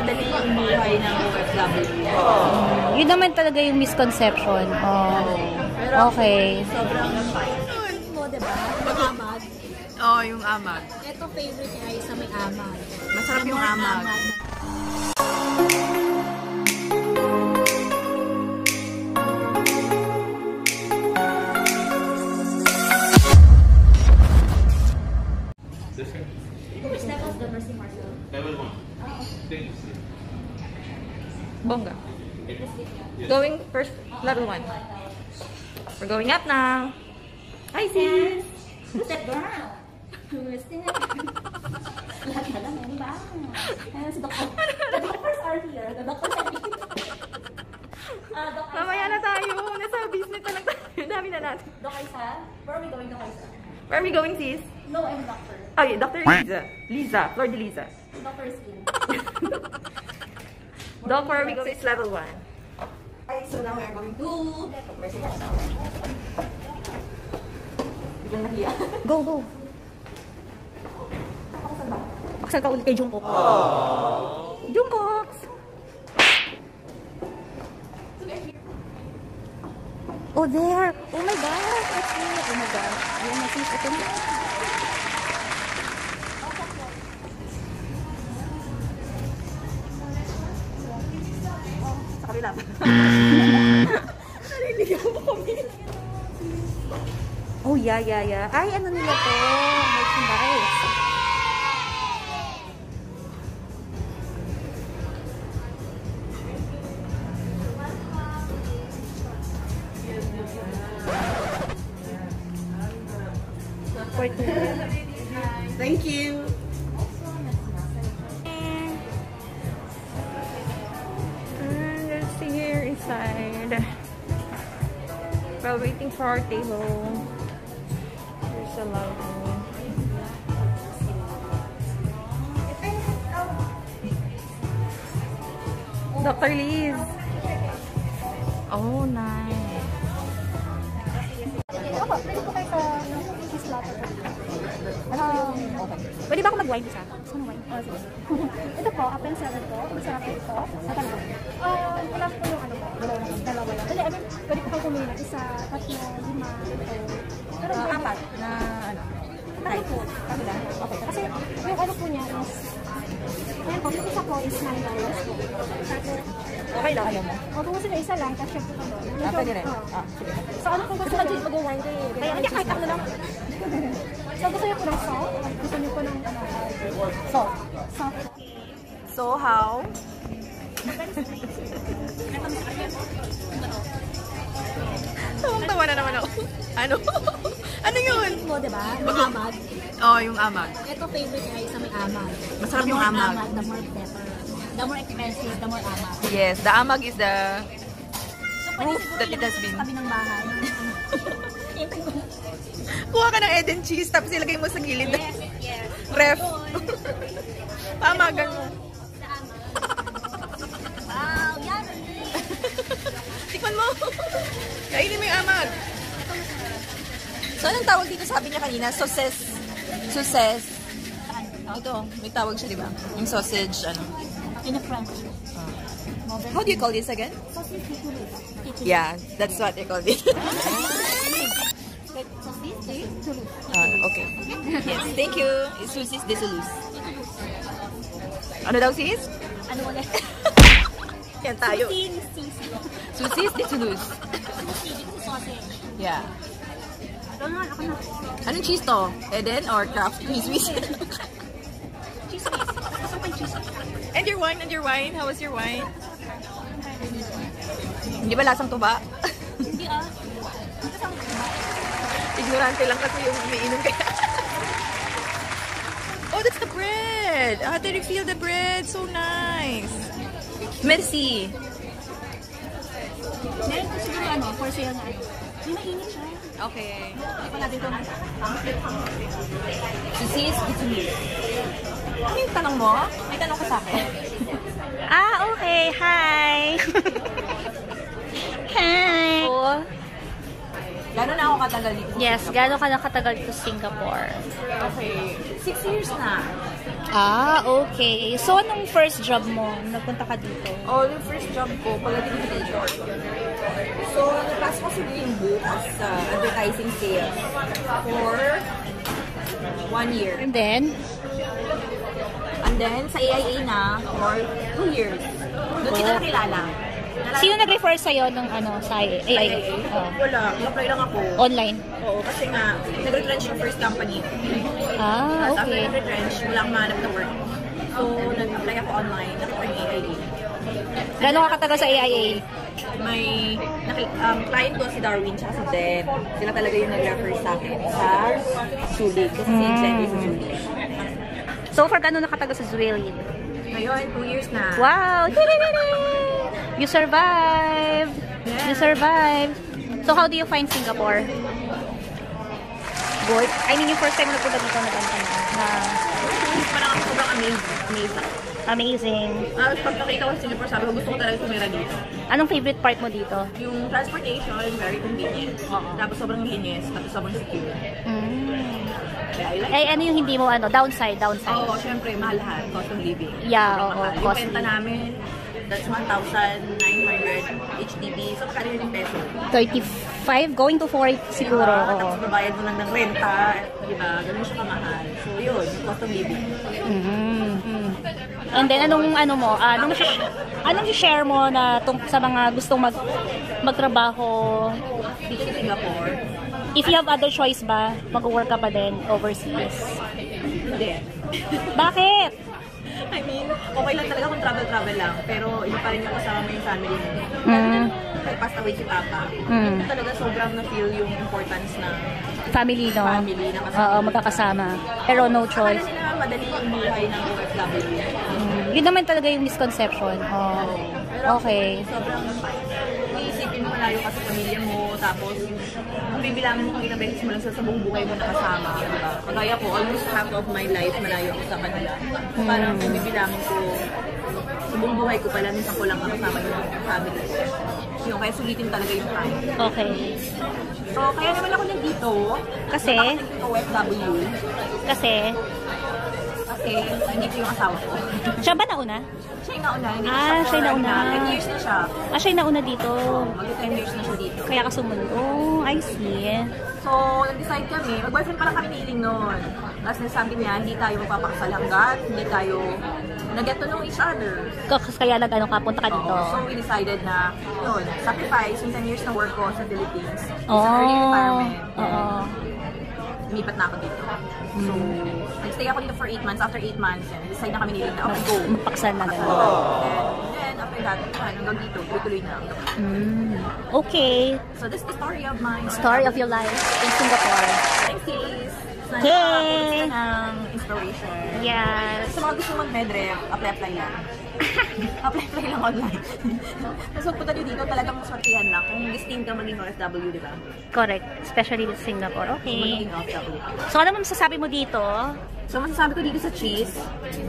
madali yung buhay ng OFW. Yun naman talaga yung misconception. Oh. Pero Okay. sobrang fine. mo, diba? Amag. Oo, oh, yung amag. Ito favorite niya ay sa may amag. Masarap yung More amag. Ingat na! Hi, sis! Who's that girl? Who's that? Lahat na lang, ba? The doctors are here. The Mamaya na tayo. Nasa business na lang tayo. Dami na natin. Doc Isa? Where are we going, Doc Isa? Where are we going, sis? No, I'm doctor. Oh, okay, Dr. Liza. Liza. Lord Liza. Doctor Skin. Doc, where are we going? It's level 1. Alright, so now we going to Go, go. Baksan ka ulit kay Jungkook. Jungkook! Oh, there! Oh my gosh! That's it! Oh my gosh! Ayan, nasis. Ito na. Oh, yeah, yeah, yeah. Ay, ano nila to? Merchandise. Thank you. While waiting for our table. There's a lounge. Dr. Liz. Oh, nice. Opo, pwede po kayo sa cheese latte. Um, Pwede ba ako mag-wine isa? Ano wine? Oh, sige. ito po, apple cider po. Masarap ito. Sa talaga. Um, wala po yung ano po. Dalawa lang. Dalawa lang. Dali, I mean, po kumili ng isa, tatlo, lima, ito. Uh, apat na ano? Tatlo po. Kabila. Okay. Kasi yung ano po niya is, ayan po, yung isa po is 9 dollars po. Tapos, Okay lang, alam mo. o kung gusto isa lang, cashier po kami. Ah, pwede rin. Ah, sige. So ano kung gusto niyo? Mag-wine kayo. Kaya hindi kahit ano lang. so gusto niyo po ng salt? Gusto niyo po ng ano? Salt. Salt. So, how? Tawang-tawa na naman ako. Ano? ano yun? mo, di ba? Yung amag. Oo, oh, yung amag. Ito favorite niya isa may amag. Masarap The yung more amag. The more pepper. The more expensive, the more amag. Yes, the amag is the So, proof that it has been. ng bahay. Kuha ka ng Eden cheese, tapos ilagay mo sa gilid. yes, yes. Ref. Pamagan mo. So, anong tawag dito? Sabi niya kanina, sauces. Sauces. Ito, may tawag siya, di ba? Yung sausage, ano. In a French. How do you call this again? Sausage. Yeah, that's what they call it. Ah, okay. Yes, thank you. It's Susis de Sulus. Ano daw, sis? Ano ulit? Yan tayo. Susis de Sulus. Sa sausage. Yeah. Anong cheese to? Eden or Kraft? Cheese whiz? Cheese whiz. And your wine, and your wine. How was your wine? Hindi ba lasang tuba? Hindi ah. Ignorante lang kasi yung umiinom kaya. oh, that's the bread. Ah, they refill the bread. So nice. Merci. Meron ko siguro ano, for sale na ano. Hindi mainit siya. Okay. Natin ito na. Susis, bitulis. Ano yung tanong mo? May tanong ka sa akin. Ah, okay. Hi. Hi. Gano'n na ako katagal dito? Yes, gaano ka nakatagal dito sa Singapore? Okay. Six years na. Ah, okay. So, anong first job mo? Nagpunta ka dito? Oh, yung first job ko, pagdating dito. So, napasok ko sa uh, advertising sales for one year. And then? And then, sa AIA na for two years. Doon kita nakilala. Nalala- Sino nag-refer sa'yo ng ano, sa AIA? Oh. Wala, apply lang ako. Online? Oo, kasi nga, nag-retrench yung first company. Ah, Tapos after okay. nag-retrench, wala akong mahanap na work. So, nag-apply ako online. Yung AIA. Gano'n ka katagal sa AIA? May um, client ko si Darwin tsaka si Jen. Sila talaga yung nag-refer sa akin sa Sulig. Kasi si Jen is sa Sulig. So, for gano'n nakatagal sa Zwilin? Ngayon, two years na. Wow! You survived! You survived! So, how do you find Singapore? Good? I mean, yung first time mo nagpunta dito na ganito na. na Parang ako sobrang amazed. amazed ako. Amazing. Ah, pag nakita ko sa Singapore, sabi ko gusto ko talaga tumira dito. Anong favorite part mo dito? Yung transportation, very convenient. Tapos sobrang linis, tapos sobrang secure. Mm. Kaya I like Ay, ano yung hindi mo, ano, downside, downside. Oo, syempre, mahal lahat. Cost of living. Yeah, Sobrang oo, mahal. Yung costly. renta namin, that's 1,900 HDB. So, magkano yun yung peso? 35, going to 4 siguro. Diba? Tapos babayad mo lang ng renta. Diba? Ganun siya kamahal. So, yun, yung cost of living. Mhm. And then, anong, ano mo, ah, anong, anong share mo na tung, sa mga gustong mag, magtrabaho? Dito sa Singapore, If you have other choice ba, mag-work ka pa din overseas? hindi. Bakit? I mean, okay lang talaga kung travel-travel lang. Pero iba pa rin yung kasama mo yung family mo. Mm. Passed away si Papa. Mm. Talaga sobrang na-feel yung importance ng Family, no? family na kasama. Oo, magkakasama. Pero no Akala choice. nila madali yung buhay ng OFW. Mm. Yun naman talaga yung misconception. Oh. Pero Okay. sobrang iisipin mo malayo ka sa pamilya mo, tapos kung bibilangin mo kung ilang beses mo lang sa sabong buhay mo nakasama, di ba? Kagaya ko, almost half of my life malayo ako sa kanila. So, parang kung bibilangin ko, buong buhay ko pala, minsan ko lang nakasama yung family ko. Yun, kaya sulitin talaga yung time. Okay. So, kaya naman ako nandito. Kasi? Bakit naging OFW? Kasi, Kasi, nandito yung asawa ko. siya ba nauna? Siya yung nauna. nandito Ah, for, siya yung nauna. ano, 10 years na siya. Ah, siya yung nauna dito. Mag-10 years na siya dito. Kaya ka sumunod. Oh, I see. So, nag-decide kami, mag-boyfriend pa lang kami ni Iling noon. Tapos nasabi niya, hindi tayo magpapakasal hanggat, hindi tayo nag-get to know each other. K- Kaya nag ano ka, punta ka dito. Oo, so, we decided na, yun, sacrifice yung 10 years na work ko sa Philippines. It's Oh. an early retirement. Oo. Lumipat na ako dito. So, nag-stay ako dito for 8 months. After 8 months, yan, decide na kami ni Iling na, okay, go. Magpakasal na gano'n. And then, after that, yan, hanggang dito, tuloy-tuloy na. Mm. Okay. So, this is the story of my Story of your life in Singapore. Thanks, sis. Sana Inspiration. Yes. Sa mga gusto mag-medrep, apply-apply lang. apply-apply lang online. Tapos pagpunta nyo dito, talagang maswertihan lang. Kung listing ka maging OFW, di ba? Correct. Especially in Singapore. Okay. Maging OFW. So, ano masasabi mo dito? So, masasabi ko dito sa cheese,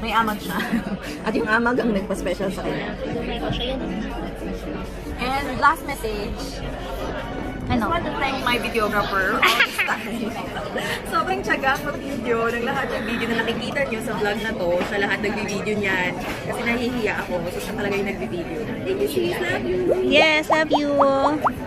may amag siya. At yung amag ang nagpa-special sa kanya. Yun. And last message, I Ano? want to thank my videographer all this time. Sobrang tiyaga mag-video ng lahat ng video na nakikita nyo sa vlog na to. Sa lahat nagbi-video niyan. Kasi nahihiya ako. So siya talaga yung nagbi-video. Thank you, sis. Love you. Yes, love you.